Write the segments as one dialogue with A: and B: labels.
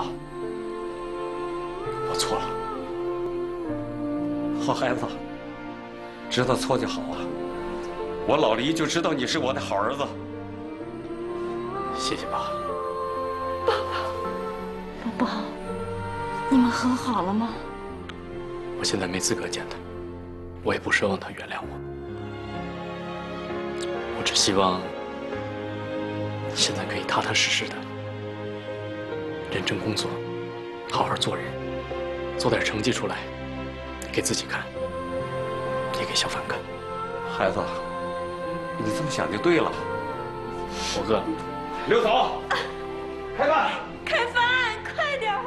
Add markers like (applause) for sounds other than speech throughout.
A: 爸，我错了。
B: 好孩子，知道错就好啊。我老黎就知道你是我的好儿子。
A: 谢谢爸。
C: 宝宝，你们和好了吗？
A: 我现在没资格见他，我也不奢望他原谅我。我只希望现在可以踏踏实实的认真工作，好好做人，做点成绩出来，给自己看，也给小凡看。
B: 孩子，你这么想就对了。
A: 我饿了。
B: 刘总，开饭。
C: 开饭，快点儿！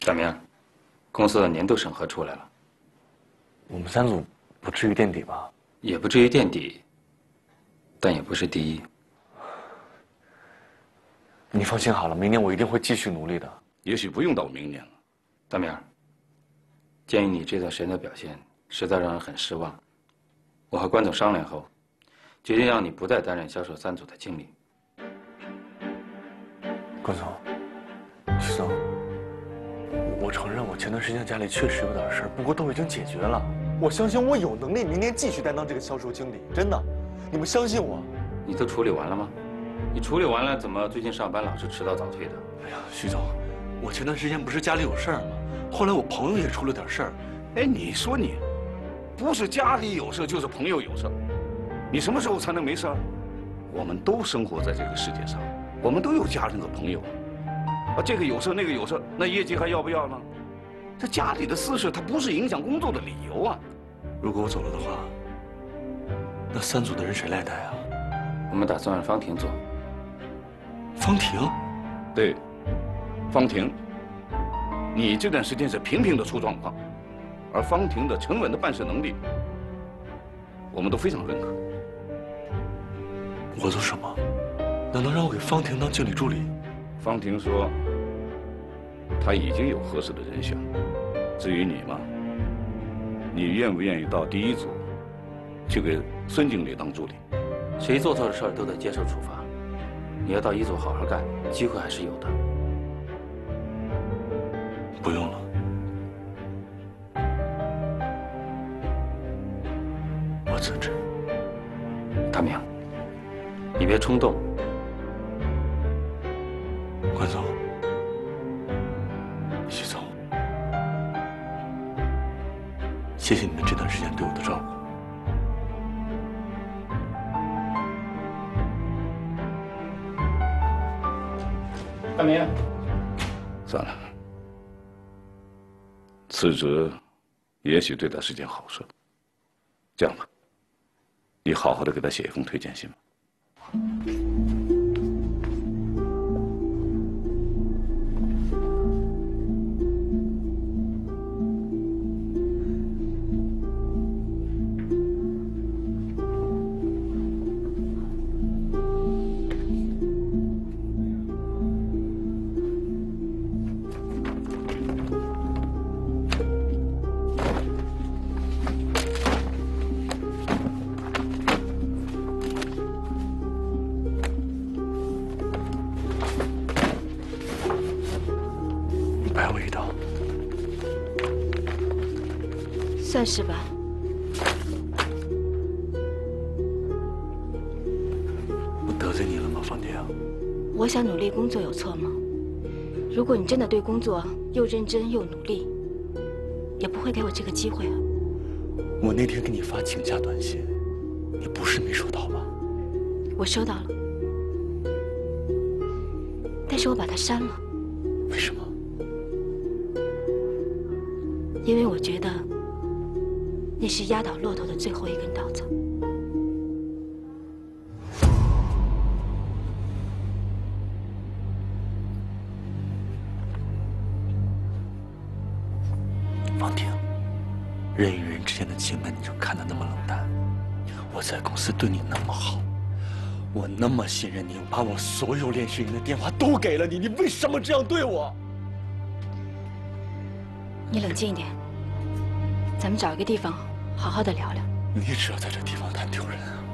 D: 大明，公司的年度审核出来了。
E: 我们三组不至于垫底吧？
D: 也不至于垫底，但也不是第一。
E: 你放心好了，明年我一定会继续努力的。
F: 也许不用到明年了。
D: 大明，鉴于你这段时间的表现实在让人很失望，我和关总商量后，决定让你不再担任销售三组的经理。
E: 关总，徐总，我承认我前段时间家里确实有点事儿，不过都已经解决了。我相信我有能力，明年继续担当这个销售经理。真的，你们相信我。
D: 你都处理完了吗？你处理完了，怎么最近上班老是迟到早退的？
E: 哎呀，徐总，我前段时间不是家里有事儿吗？后来我朋友也出了点事儿。
F: 哎，你说你，不是家里有事就是朋友有事，你什么时候才能没事？我们都生活在这个世界上，我们都有家人和朋友。啊，这个有事那个有事，那业绩还要不要呢？这家里的私事，它不是影响工作的理由啊。
E: 如果我走了的话，那三组的人谁来带啊？
D: 我们打算让方婷做。
E: 方婷，
F: 对，方婷，你这段时间是频频的出状况，而方婷的沉稳的办事能力，我们都非常认可。
E: 我做什么？难道让我给方婷当经理助理？
F: 方婷说，她已经有合适的人选。至于你嘛，你愿不愿意到第一组去给孙经理当助理？
D: 谁做错了事儿都得接受处罚。你要到一组好好干，机会还是有的。
E: 不用了，我辞职。
D: 大明，你别冲动。
E: 关总，徐总，谢谢你们这段时间对我的照顾。
D: 明，
F: 算了，辞职也许对他是件好事。这样吧，你好好的给他写一封推荐信吧。
C: 工作有错吗？如果你真的对工作又认真又努力，也不会给我这个机会啊。
E: 我那天给你发请假短信，你不是没收到吧？
C: 我收到了，但是我把它删了，
E: 为什么？
C: 因为我觉得那是压倒骆驼的最后一根稻草。
E: 司对你那么好，我那么信任你，我把我所有练习营的电话都给了你，你为什么这样对我？
C: 你冷静一点，咱们找一个地方好好的聊聊。
E: 你只要在这地方谈丢人。好，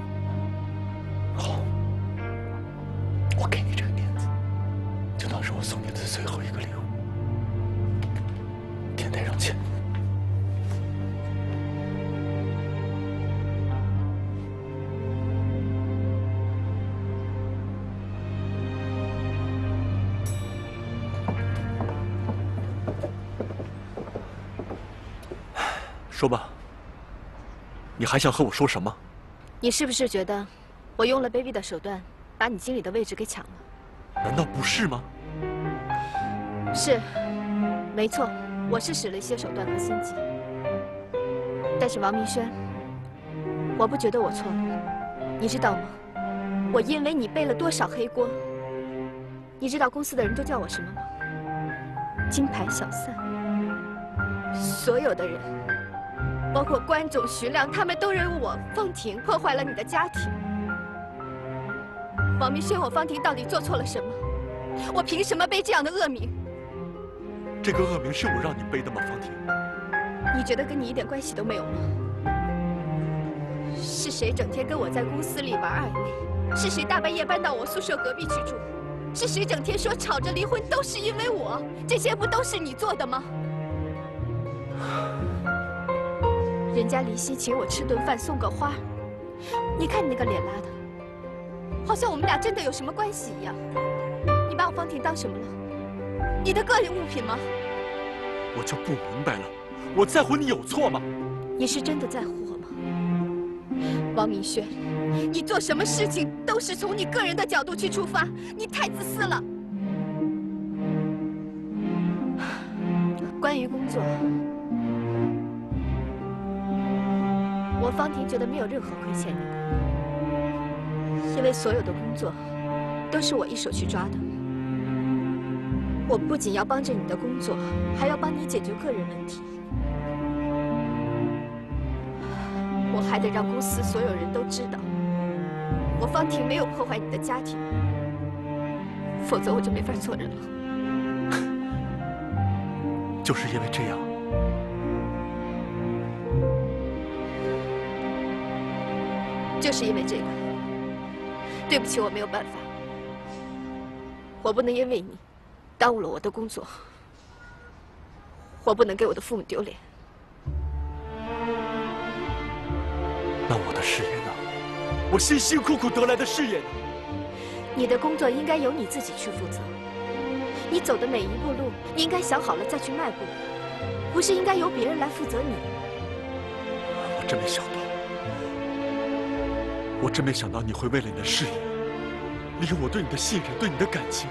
G: 说吧，你还想和我说什么？
C: 你是不是觉得我用了卑鄙的手段把你经理的位置给抢了？
G: 难道不是吗？
C: 是，没错，我是使了一些手段和心机。但是王明轩，我不觉得我错了，你知道吗？我因为你背了多少黑锅？你知道公司的人都叫我什么吗？金牌小三。所有的人，包括关总、徐亮，他们都认为我方婷破坏了你的家庭。王明轩，我方婷到底做错了什么？我凭什么背这样的恶名？
G: 这个恶名是我让你背的吗，方婷？
C: 你觉得跟你一点关系都没有吗？是谁整天跟我在公司里玩暧昧？是谁大半夜搬到我宿舍隔壁去住？是谁整天说吵着离婚都是因为我？这些不都是你做的吗？人家离心请我吃顿饭，送个花，你看你那个脸拉的，好像我们俩真的有什么关系一样。你把我方婷当什么了？你的个人物品吗？
G: 我就不明白了，我在乎你有错吗？
C: 你是真的在乎我吗？王明轩，你做什么事情都是从你个人的角度去出发，你太自私了。我方婷觉得没有任何亏欠你的，因为所有的工作都是我一手去抓的。我不仅要帮着你的工作，还要帮你解决个人问题。我还得让公司所有人都知道，我方婷没有破坏你的家庭，否则我就没法做人了。(laughs)
G: 就是因为这样，
C: 就是因为这个，对不起，我没有办法，我不能因为你耽误了我的工作，我不能给我的父母丢脸。
G: 那我的事业呢？我辛辛苦苦得来的事业呢？
C: 你的工作应该由你自己去负责，你走的每一步路，你应该想好了再去迈步，不是应该由别人来负责你。
G: 我真没想到，我真没想到你会为了你的事业，利用我对你的信任、对你的感情。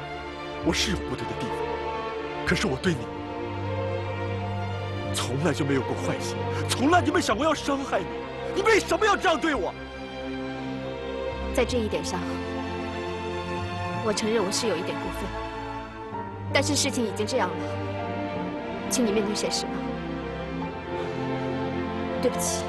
G: 我是有不对的地方，可是我对你从来就没有过坏心，从来就没想过要伤害你。你为什么要这样对我？
C: 在这一点上，我承认我是有一点过分，但是事情已经这样了，请你面对现实吧。对不起。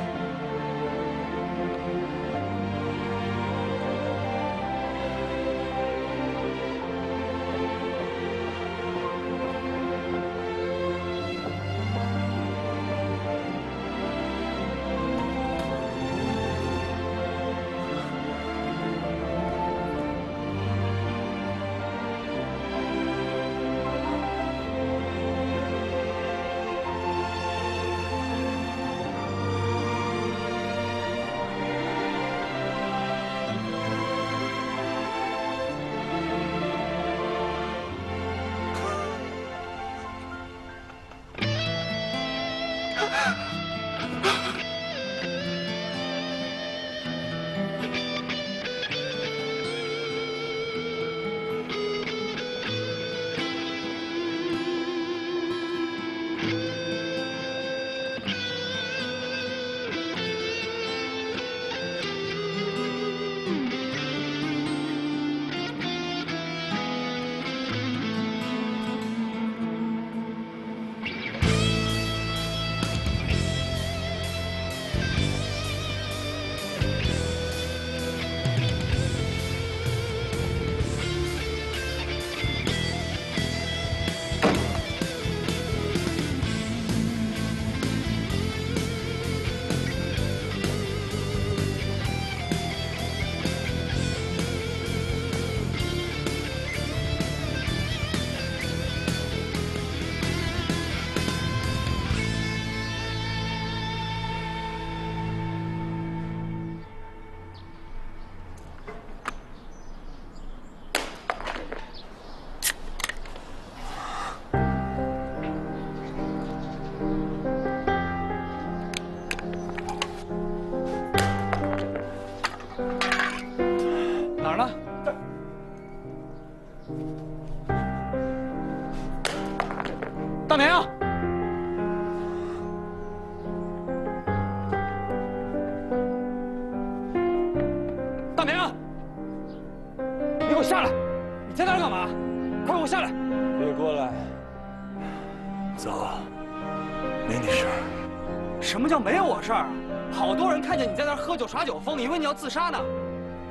H: 酒耍酒疯，以为你要自杀呢。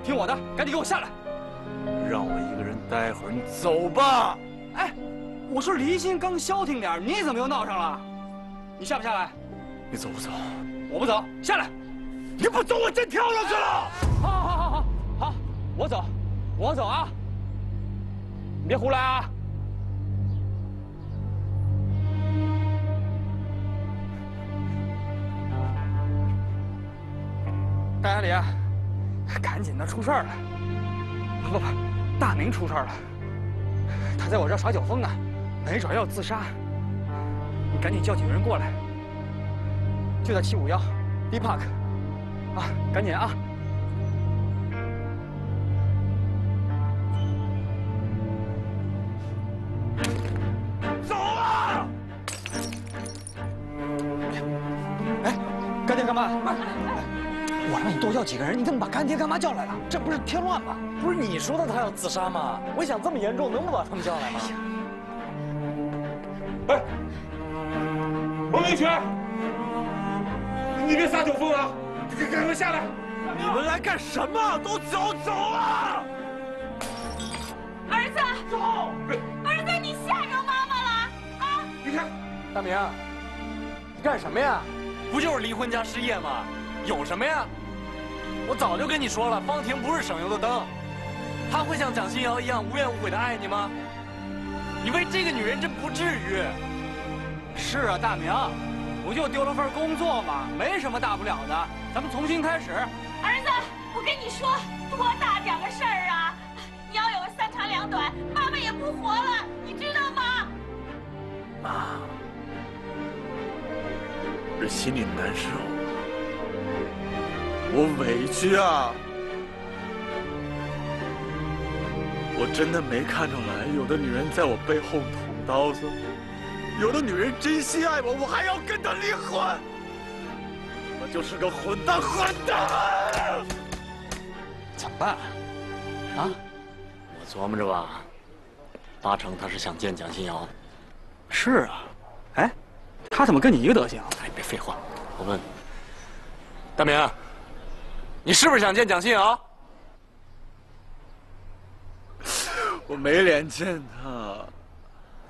H: 听我的，赶紧给我下来！
G: 让我一个人待会儿，你走吧。
H: 哎，我说离心刚消停点，你怎么又闹上了？你下不下来？
G: 你走不走？
H: 我不走，下来！
G: 你不走，我真跳上去了。
H: 好，好，好，好，好，我走，我走啊！你别胡来啊！大家里，赶紧的，出事儿了！不不，大明出事儿了，他在我这耍酒疯呢，没准要自杀。你赶紧叫几个人过来，就在七五幺，B Park，啊，赶紧啊！几个人，你怎么把干爹干妈叫来了？这不是添乱吗？
A: 不是你说的他要自杀吗？我想这么严重，能不把他们叫来吗？
I: 哎，王明全，你别撒酒疯啊！赶赶快下来！
G: 你们来干什么？都走走啊！
J: 儿子，走！儿子，你吓着妈妈了啊！
I: 你看，
A: 大明，你干什么呀？不就是离婚加失业吗？有什么呀？我早就跟你说了，方婷不是省油的灯，她会像蒋欣瑶一样无怨无悔的爱你吗？你为这个女人真不至于。
H: 是啊，大明，不就丢了份工作吗？没什么大不了的，咱们重新开始。
J: 儿子，我跟你说，多大点个事儿啊！你要有个三长两短，妈妈也不活了，你知道吗？
G: 妈，这心里难受，我委屈啊！我真的没看出来，有的女人在我背后捅刀子，有的女人真心爱我，我还要跟她离婚。我就是个混蛋，混蛋！
H: 怎么办？啊？
A: 我琢磨着吧，八成他是想见蒋欣瑶。
H: 是啊。哎，他怎么跟你一个德行？
A: 哎，别废话，我问，大明，你是不是想见蒋欣瑶？(laughs)
G: 我没脸见她。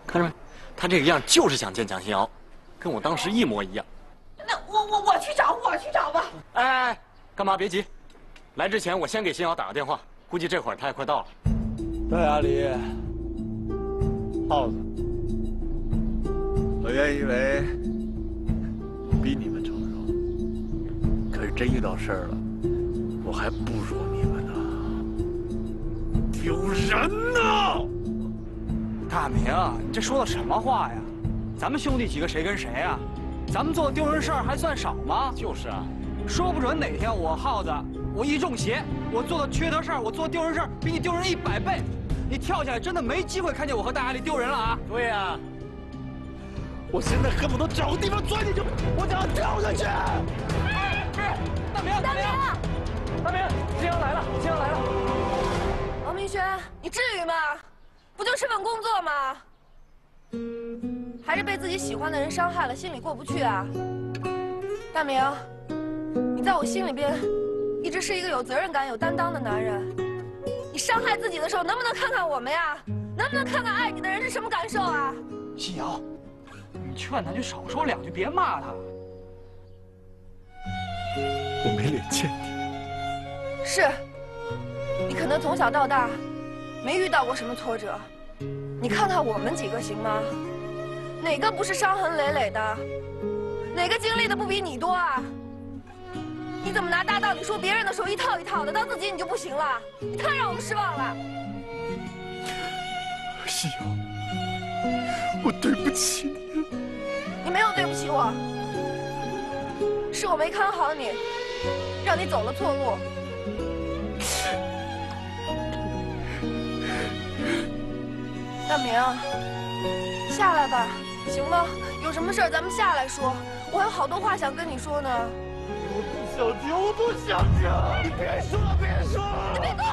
A: 看着没，他这个样就是想见蒋欣瑶，跟我当时一模一样。
J: 那我我我去找，我去找吧。
A: 哎哎哎，干嘛？别急，来之前我先给欣瑶打个电话，估计这会儿他也快到了。
G: 大牙里，耗子，我原以为比你们成熟，可是真遇到事儿了，我还不如你们呢，丢人呐！
H: 大明，你这说的什么话呀？咱们兄弟几个谁跟谁啊？咱们做丢人事儿还算少吗？
A: 就是啊，
H: 说不准哪天我耗子，我一中邪，我做的缺德事儿，我做丢人事儿比你丢人一百倍，你跳下来真的没机会看见我和大牙里丢人了啊！
A: 对呀、
G: 我现在恨不得找个地方钻进去，我就要跳下去！
H: 大明，大明，
A: 大明，欣瑶来了，欣瑶来了。
K: 王明轩，你至于吗？不就是份工作吗？还是被自己喜欢的人伤害了，心里过不去啊？大明，你在我心里边一直是一个有责任感、有担当的男人。你伤害自己的时候，能不能看看我们呀？能不能看看爱你的人是什么感受啊？
H: 欣瑶，你劝他就少说两句，别骂他。
G: 我没脸见你。
K: 是，你可能从小到大没遇到过什么挫折，你看看我们几个行吗？哪个不是伤痕累累的？哪个经历的不比你多啊？你怎么拿大道理说别人的时候一套一套的，到自己你就不行了？你太让我们失望了。
G: 西游，我对不起你。
K: 你没有对不起我，是我没看好你，让你走了错路。大明下来吧行吗有什么事咱们下来说。我还有好多话想跟你说呢。
G: 我不想听我不想听。你别说了别说了
K: 你别动。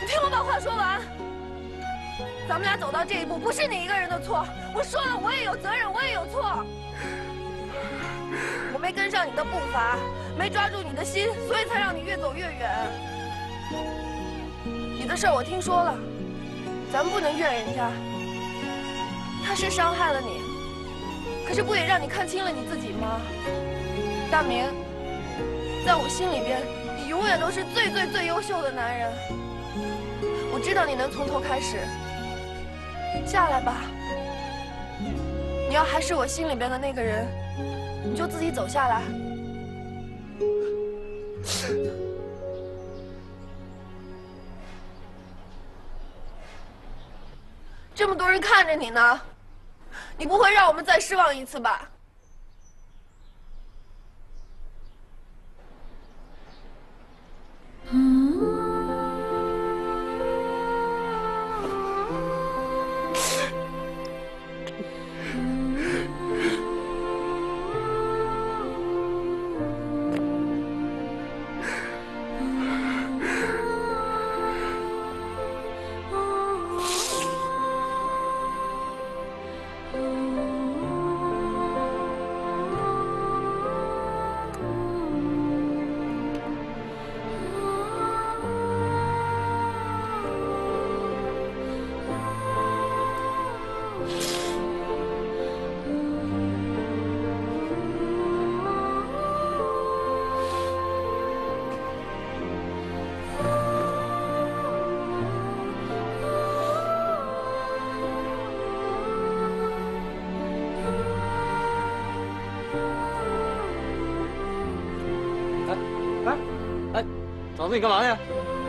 K: 你听我把话说完。咱们俩走到这一步不是你一个人的错我说了我也有责任我也有错。我没跟上你的步伐，没抓住你的心，所以才让你越走越远。你的事儿我听说了，咱们不能怨人家。他是伤害了你，可是不也让你看清了你自己吗？大明，在我心里边，你永远都是最最最优秀的男人。我知道你能从头开始，下来吧。你要还是我心里边的那个人，你就自己走下来。这么多人看着你呢，你不会让我们再失望一次吧？
A: 你干嘛呀？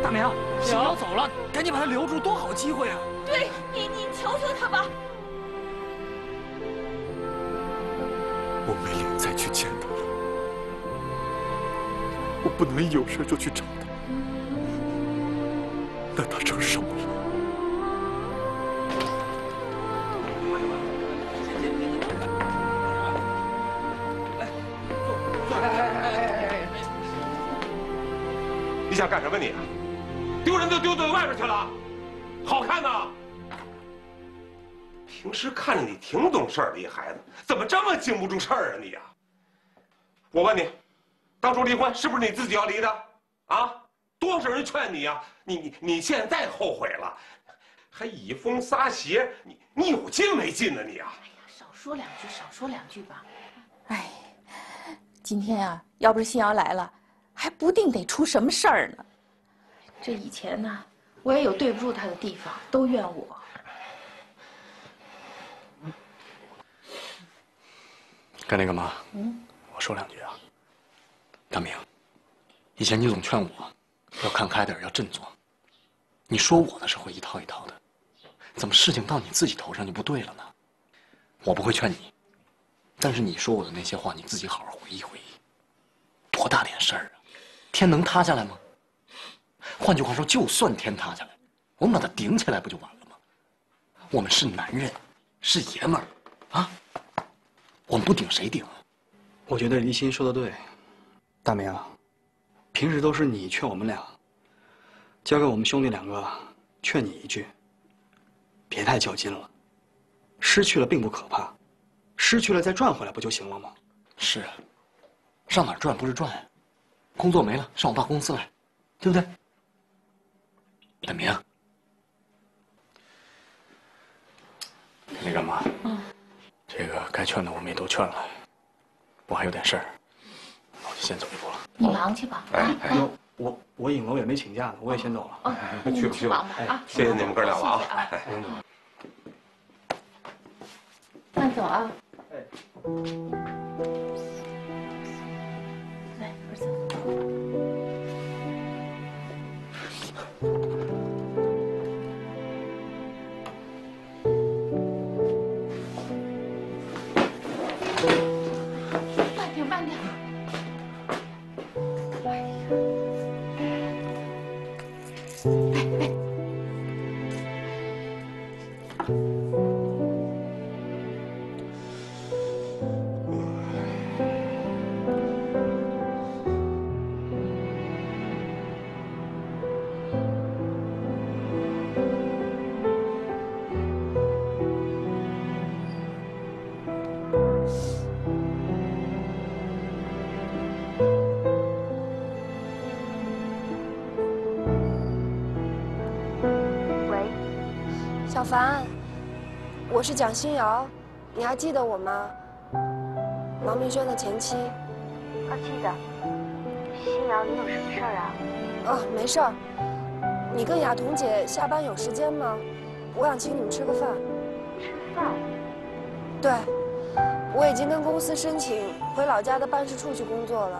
H: 大明，小瑶走了，赶紧把他留住，多好机会啊！
J: 对你，你求求他吧。
G: 我没脸再去见他了，我不能一有事就去找他。那他成什么了？
I: 你想干什么你？丢人就丢到外边去了，好看呐！平时看着你挺懂事儿的一孩子，怎么这么经不住事儿啊你呀？我问你，当初离婚是不是你自己要离的？啊，多少人劝你呀？你你你现在后悔了，还以风撒邪，你你有劲没劲呢你啊？
J: 少说两句，少说两句吧。
L: 哎，今天啊，要不是新瑶来了，还不定得出什么事儿呢。这以前呢，我也有对不住他的地方，都怨我。
A: 干那个嘛，
L: 嗯，
A: 我说两句啊。大明，以前你总劝我要看开点，要振作。你说我的时候一套一套的，怎么事情到你自己头上就不对了呢？我不会劝你，但是你说我的那些话，你自己好好回忆回忆。多大点事儿啊，天能塌下来吗？换句话说，就算天塌下来，我们把它顶起来不就完了吗？我们是男人，是爷们儿，啊，我们不顶谁顶啊？
H: 我觉得黎心说的对，大明啊，平时都是你劝我们俩，交给我们兄弟两个，劝你一句，别太较劲了。失去了并不可怕，失去了再赚回来不就行了吗？
A: 是啊，上哪儿赚不是赚呀？工作没了，上我爸公司来，对不对？大明，那个嘛，
L: 嗯，
A: 这个该劝的我们也都劝了，我还有点事儿，那我就先走一步了。
L: 你忙去吧。
I: 哎
L: 啊
I: 哎，
H: 我我影楼也没请假呢，我也先走了。
L: 哦，
I: 去吧去吧！谢谢你们哥俩了啊
L: 慢走啊！来，
M: 小凡，我是蒋欣瑶，你还记得我吗？王明轩的前妻。
C: 啊，记得。欣瑶，你有什么事儿啊？
M: 啊，没事儿。你跟雅彤姐下班有时间吗？我想请你们吃个饭。
C: 吃饭？
M: 对，我已经跟公司申请回老家的办事处去工作了，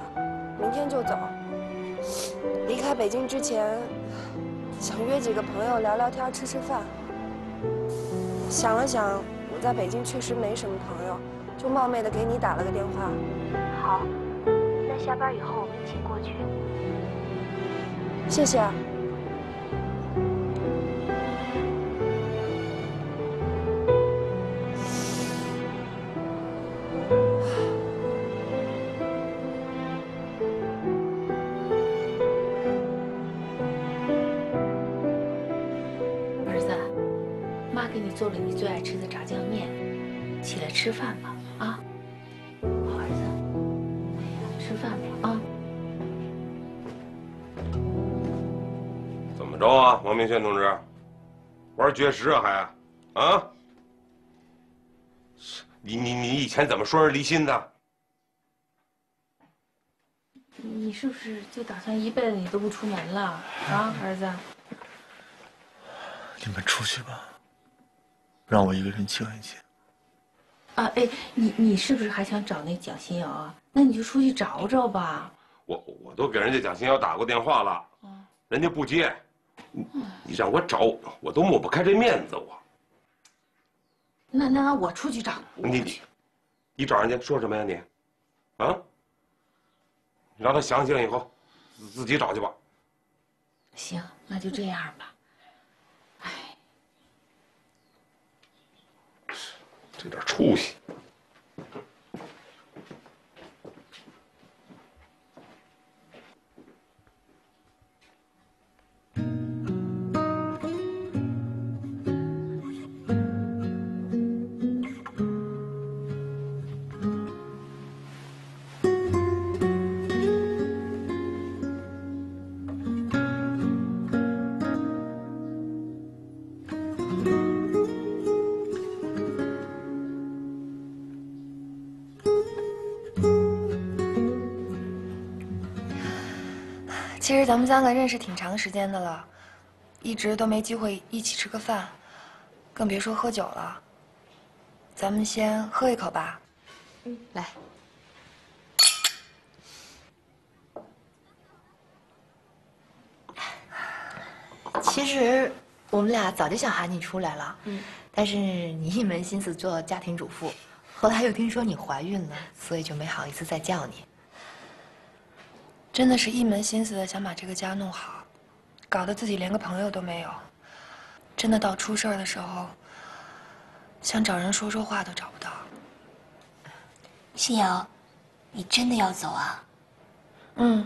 M: 明天就走。离开北京之前，想约几个朋友聊聊天、吃吃饭。想了想，我在北京确实没什么朋友，就冒昧的给你打了个电话。
C: 好，那下班以后我们一起过去。
M: 谢谢。
L: 儿最爱吃的炸酱面，起来吃饭吧，啊！好儿子，哎呀，吃饭吧，啊！
I: 怎么着啊，王明轩同志，玩绝食啊还？啊？你你你以前怎么说人离心的？
L: 你是不是就打算一辈子你都不出门了啊，儿子？
G: 你们出去吧，让我一个人静一静。
L: 啊，哎，你你是不是还想找那蒋新瑶啊？那你就出去找找吧。
I: 我我都给人家蒋新瑶打过电话了，人家不接。你你让我找，我都抹不开这面子，我。
L: 那那我出去找。
I: 你你你找人家说什么呀你？啊？你让他想醒以后，自自己找去吧。
L: 行，那就这样吧。
I: 有点出息。
M: 其实咱们三个认识挺长时间的了，一直都没机会一起吃个饭，更别说喝酒了。咱们先喝一口吧。
L: 嗯，来。
N: 其实我们俩早就想喊你出来了，嗯，但是你一门心思做家庭主妇，后来又听说你怀孕了，所以就没好意思再叫你。
M: 真的是一门心思的想把这个家弄好，搞得自己连个朋友都没有。真的到出事儿的时候，想找人说说话都找不到。
O: 新瑶，你真的要走啊？
M: 嗯，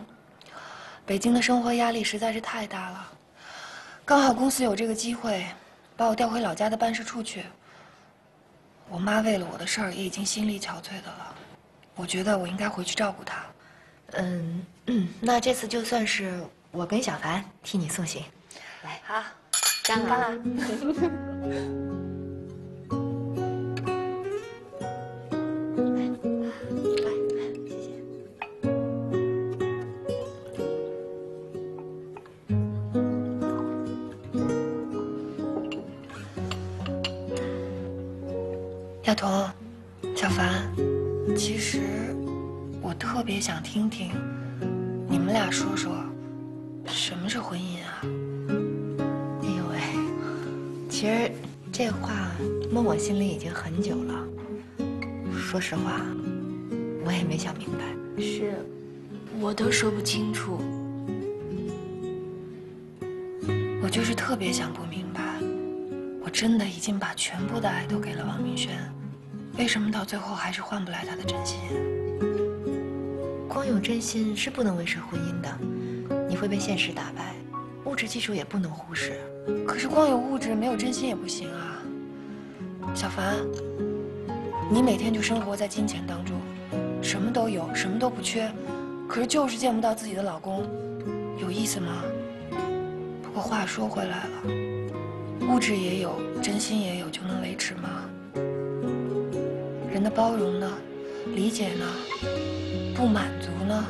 M: 北京的生活压力实在是太大了，刚好公司有这个机会，把我调回老家的办事处去。我妈为了我的事儿也已经心力憔悴的了，我觉得我应该回去照顾她。
N: 嗯嗯，(clears throat) 那这次就算是我跟小凡替你送行，来，
O: 好，干了。
M: 丫 (laughs) 头，小凡，其实我特别想听听你们俩说说，什么是婚姻啊？
N: 哎呦喂，其实这话闷我心里已经很久了。说实话，我也没想明白。
O: 是，我都说不清楚。
M: 我就是特别想不明白，我真的已经把全部的爱都给了王明轩，为什么到最后还是换不来他的真心？
N: 光有真心是不能维持婚姻的，你会被现实打败，物质基础也不能忽视。
M: 可是光有物质没有真心也不行啊。小凡，你每天就生活在金钱当中，什么都有，什么都不缺，可是就是见不到自己的老公，有意思吗？不过话说回来了，物质也有，真心也有，就能维持吗？人的包容呢？理解呢？不满足呢？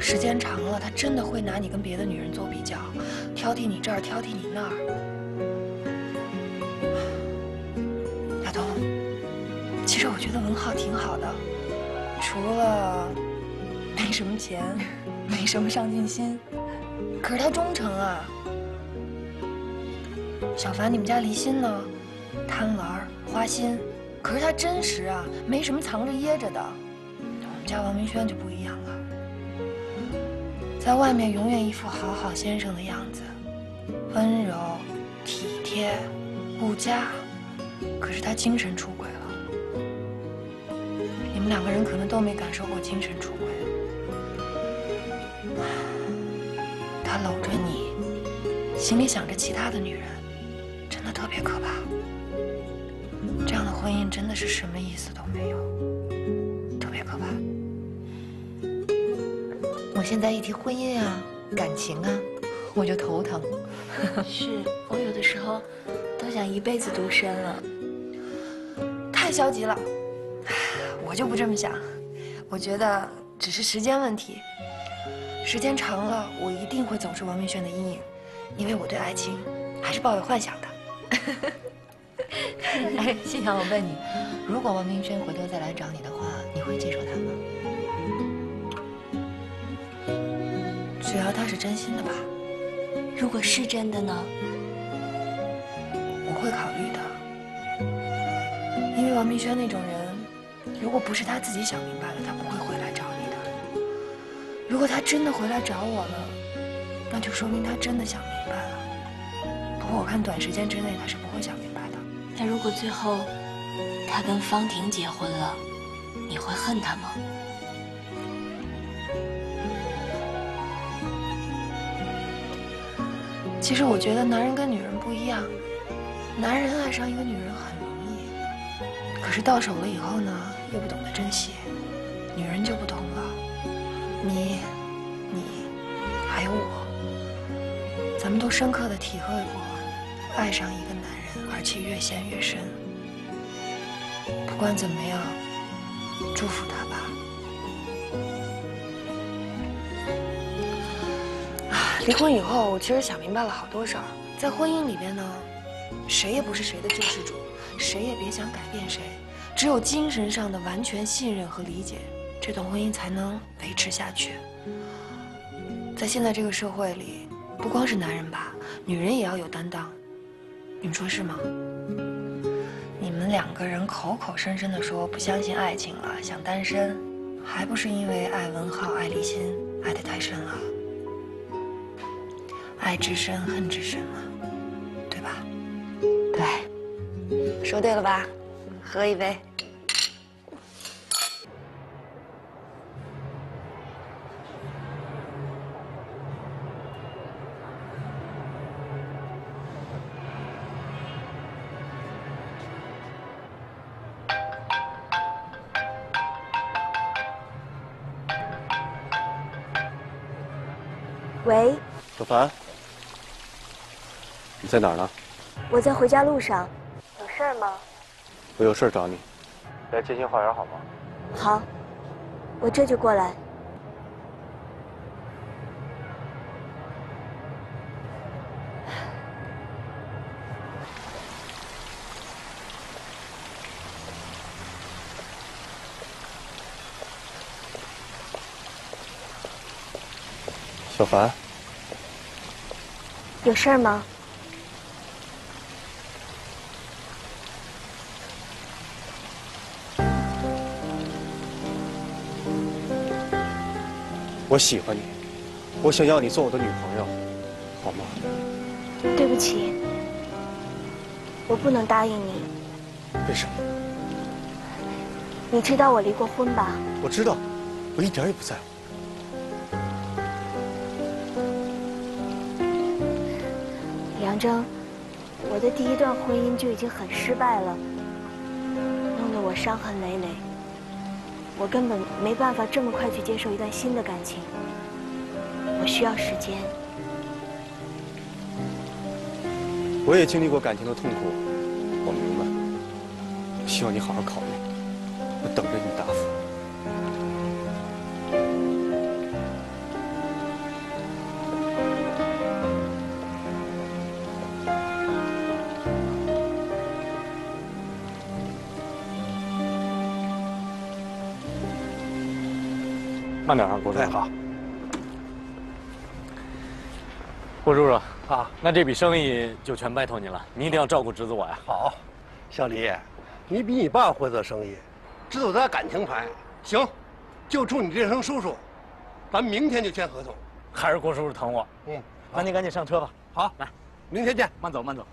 M: 时间长了，他真的会拿你跟别的女人做比较，挑剔你这儿，挑剔你那儿。亚东，其实我觉得文浩挺好的，除了没什么钱，没什么上进心，可是他忠诚啊。小凡，你们家离心呢，贪玩花心，可是他真实啊，没什么藏着掖着的。我们家王明轩就不一样了。在外面永远一副好好先生的样子，温柔、体贴、顾家，可是他精神出轨了。你们两个人可能都没感受过精神出轨。他搂着你，心里想着其他的女人，真的特别可怕。婚姻真的是什么意思都没有。
N: 特别可怕我现在一提婚姻啊、感情啊，我就头疼。(laughs)
O: 是我有的时候都想一辈子独身了，
M: 太消极了。我就不这么想，我觉得只是时间问题。时间长了，我一定会走出王明轩的阴影，因为我对爱情还是抱有幻想的。(laughs) (laughs)
N: 哎，心阳，我问你，如果王明轩回头再来找你的话，你会接受他吗？
M: 只要他是真心的吧。
O: 如果是真的呢？
M: 我会考虑的。因为王明轩那种人，如果不是他自己想明白了，他不会回来找你的。如果他真的回来找我了，那就说明他真的想明白了。不过我看短时间之内他是不会想明白的。
O: 那如果最后他跟方婷结婚了，你会恨他吗？
M: 其实我觉得男人跟女人不一样，男人爱上一个女人很容易，可是到手了以后呢，又不懂得珍惜，女人就不同了。你、你，还有我，咱们都深刻的体会过，爱上一个，而且越陷越深。不管怎么样，祝福他吧。离婚以后，我其实想明白了好多事儿。在婚姻里边呢，谁也不是谁的救世主，谁也别想改变谁。只有精神上的完全信任和理解，这段婚姻才能维持下去。在现在这个社会里，不光是男人吧，女人也要有担当。你们说是吗？你们两个人口口声声的说不相信爱情了，想单身，还不是因为爱文浩、爱立新，爱得太深了。爱之深，恨之深啊，对吧？
N: 对，
M: 说对了吧？喝一杯。
G: 凡，你在哪儿呢？
P: 我在回家路上，有事儿吗？
G: 我有事儿找你，来街心花园好吗？
P: 好，我这就过来。
G: 小凡，
P: 有事儿吗？
G: 我喜欢你，我想要你做我的女朋友，好吗？
P: 对不起，我不能答应你。
G: 为什么？
P: 你知道我离过婚吧？
G: 我知道，我一点也不在乎。
P: 梁征，我的第一段婚姻就已经很失败了，弄得我伤痕累累。我根本没办法这么快去接受一段新的感情，我需要时间。
Q: 我也经历过感情的痛苦，我明白。希望你好好考虑，我等着你答
A: 慢点啊，郭叔。
R: 哎，好。
A: 郭叔叔啊，那这笔生意就全拜托您了，您一定要照顾侄子我呀。
R: 好，小李，你比你爸会做生意，知道咱感情牌。行，就冲你这声叔叔，咱明天就签合同。
A: 还是郭叔叔疼我。
R: 嗯，
A: 那您赶紧上车吧。
R: 好，
A: 来，
R: 明天见。
A: 慢走，慢走。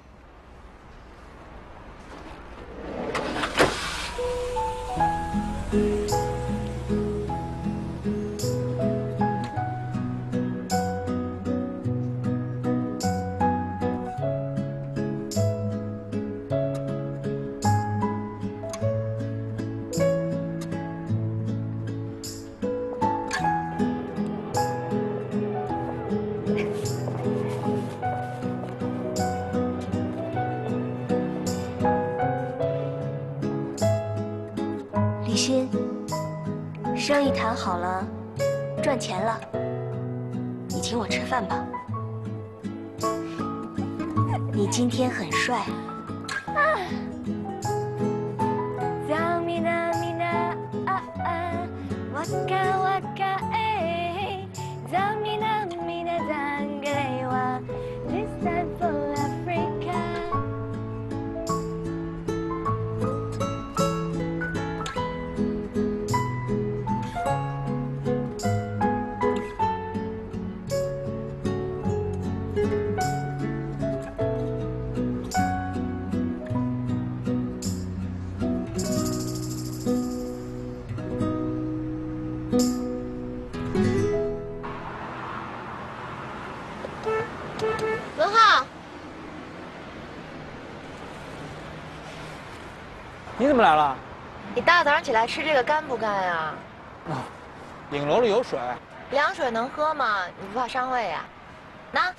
P: 谈好了，赚钱了，你请我吃饭吧。你今天很帅。
H: 你怎么来了？
N: 你大早上起来吃这个干不干呀？
H: 啊顶楼里有水。
N: 凉水能喝吗？你不怕伤胃呀？拿，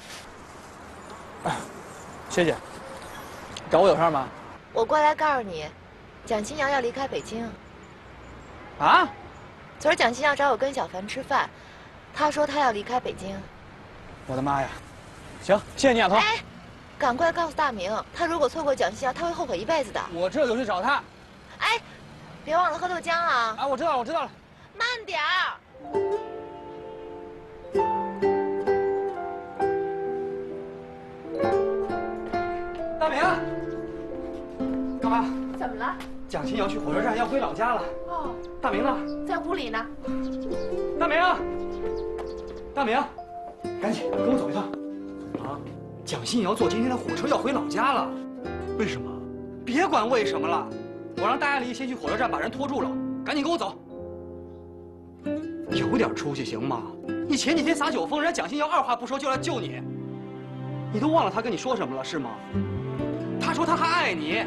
H: 谢谢。找我有事吗？
N: 我过来告诉你，蒋新瑶要离开北京。
H: 啊？
N: 昨儿蒋新阳找我跟小凡吃饭，他说他要离开北京。
H: 我的妈呀！行，谢谢你，亚彤。
N: 哎，赶快告诉大明，他如果错过蒋欣瑶，他会后悔一辈子的。
H: 我这就去找他。
N: 哎，别忘了喝豆浆啊！
H: 啊，我知道了，我知道了。
N: 慢点儿。
H: 大明，干嘛？
L: 怎么了？
H: 蒋欣瑶去火车站要回老家了。
L: 哦，
H: 大明呢？
L: 在屋里呢。
H: 大明，大明，赶紧跟我走一趟。啊，蒋欣瑶坐今天的火车要回老家了。
Q: 为什么？
H: 别管为什么了，我让大亚丽先去火车站把人拖住了，赶紧跟我走。有点出息行吗？你前几天撒酒疯，人家蒋欣瑶二话不说就来救你，你都忘了他跟你说什么了是吗？他说他还爱你，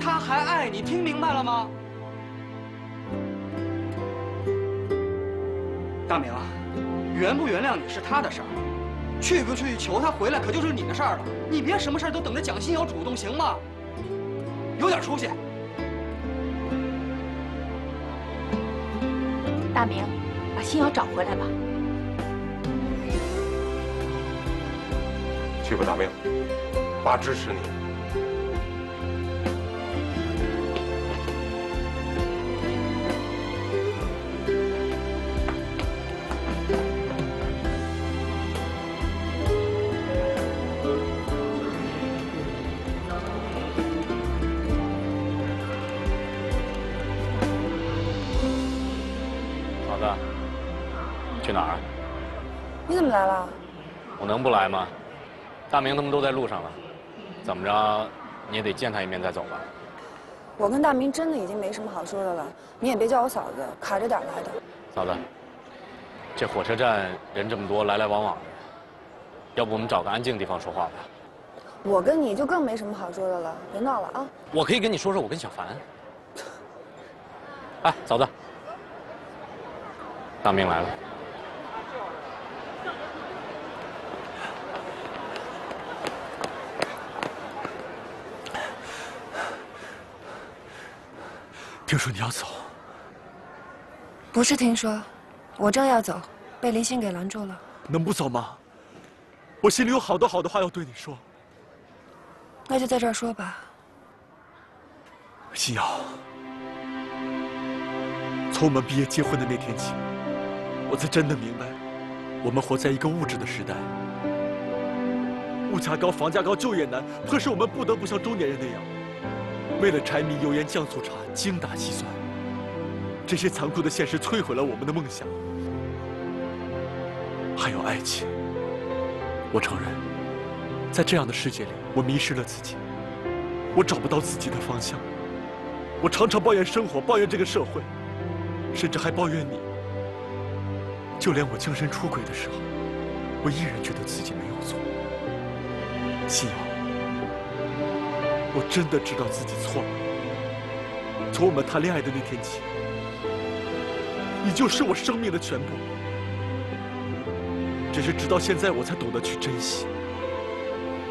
H: 他还爱你，听明白了吗？大明，原不原谅你是他的事儿，去不去求他回来可就是你的事儿了。你别什么事儿都等着蒋欣瑶主动行吗？有点出息。
L: 大明，把欣瑶找回来吧。
I: 去吧，大明，爸支持你。
M: 来
A: 吗？大明他们都在路上了，怎么着你也得见他一面再走吧。
M: 我跟大明真的已经没什么好说的了，你也别叫我嫂子，卡着点来的。
A: 嫂子，这火车站人这么多，来来往往的，要不我们找个安静地方说话吧？
M: 我跟你就更没什么好说的了，别闹了啊！
A: 我可以跟你说说我跟小凡。(laughs) 哎，嫂子，大明来了。
G: 听说你要走，
M: 不是听说，我正要走，被林星给拦住了。
G: 能不走吗？我心里有好多好多话要对你说。
M: 那就在这儿说吧。
G: 新瑶，从我们毕业结婚的那天起，我才真的明白，我们活在一个物质的时代。物价高，房价高，就业难，迫使我们不得不像中年人那样，为了柴米油盐酱醋茶精打细算。这些残酷的现实摧毁了我们的梦想，还有爱情。我承认，在这样的世界里，我迷失了自己，我找不到自己的方向。我常常抱怨生活，抱怨这个社会，甚至还抱怨你。就连我精神出轨的时候，我依然觉得自己没有错。心瑶，我真的知道自己错了。从我们谈恋爱的那天起，你就是我生命的全部。只是直到现在，我才懂得去珍惜。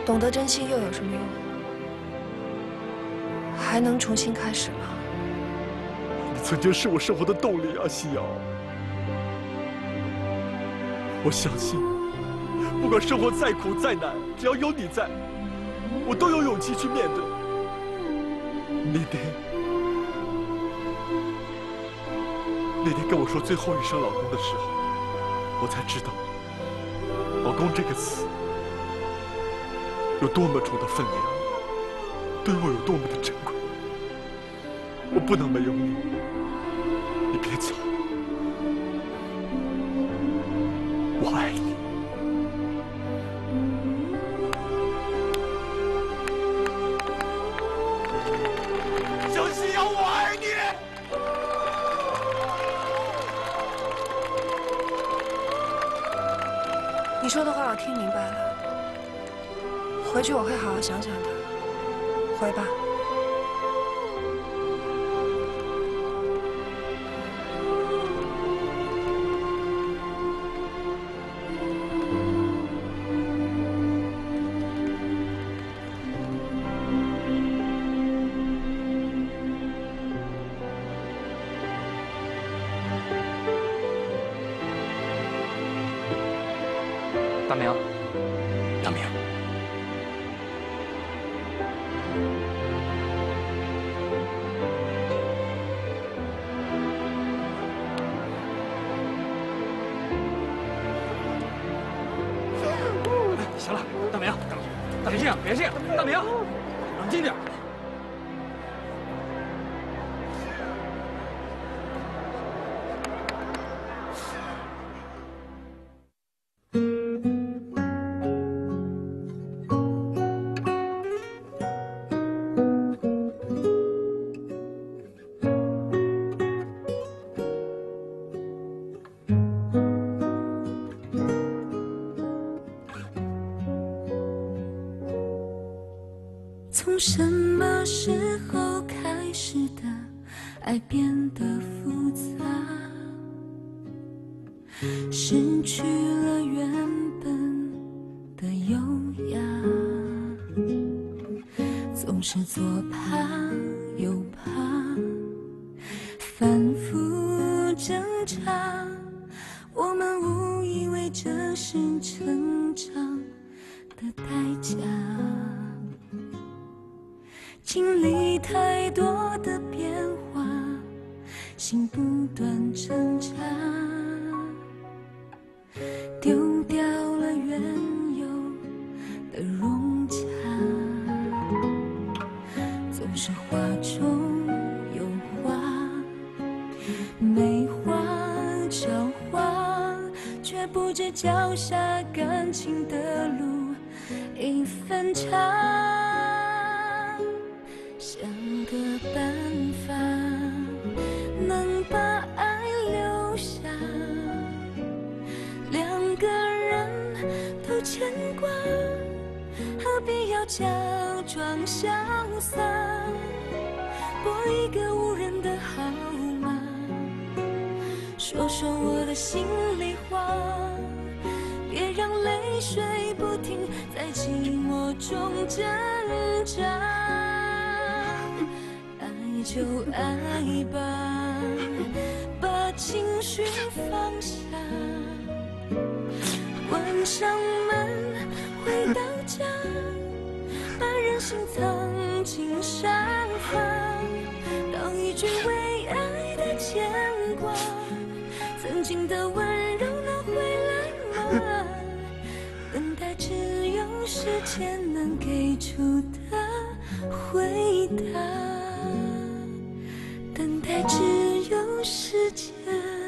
M: 懂得珍惜又有什么用？还能重新开始吗？
G: 你曾经是我生活的动力啊，夕瑶。我相信，不管生活再苦再难，只要有你在，我都有勇气去面对。那天，那天跟我说最后一声“老公”的时候，我才知道，“老公”这个词有多么重的分量，对我有多么的珍贵。我不能没有你，
M: 想想他。回吧。
H: 别这样，别这样，大明，冷静点。
S: 情的路已分叉。想个办法，能把爱留下，两个人都牵挂，何必要假装潇洒？拨一个无人的号码，说说我的心，水不停在寂寞中挣扎。爱就爱吧，把情绪放下，关上门，回到家，把任性藏有时间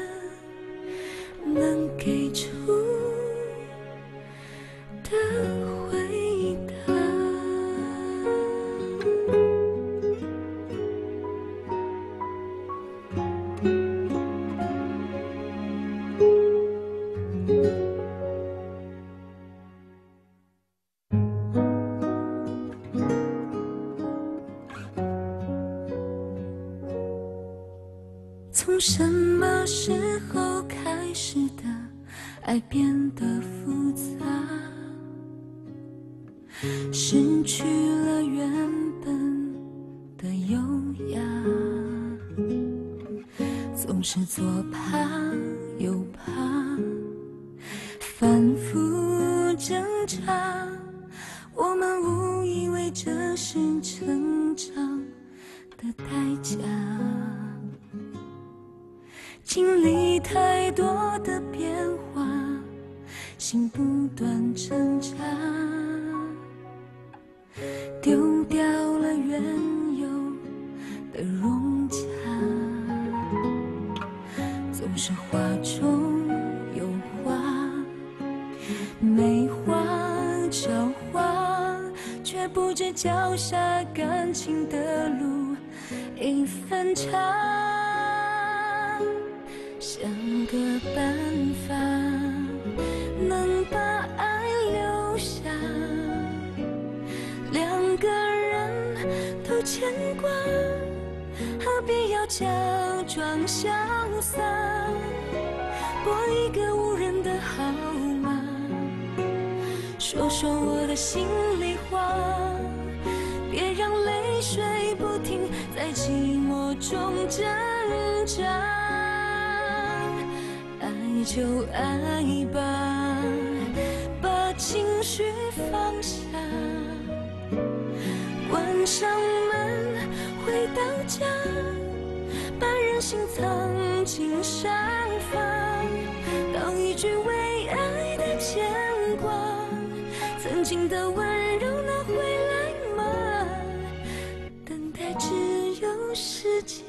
S: 却不知脚下感情的路已分叉。想个办法，能把爱留下，两个人都牵挂，何必要假装潇洒，拨一个无人的号码，说说我的心里话，别让泪水不停在寂寞中挣扎。爱就爱吧，把情绪放下，关上门，回到家，把任性藏进沙。你的温柔能回来吗？等待只有时间。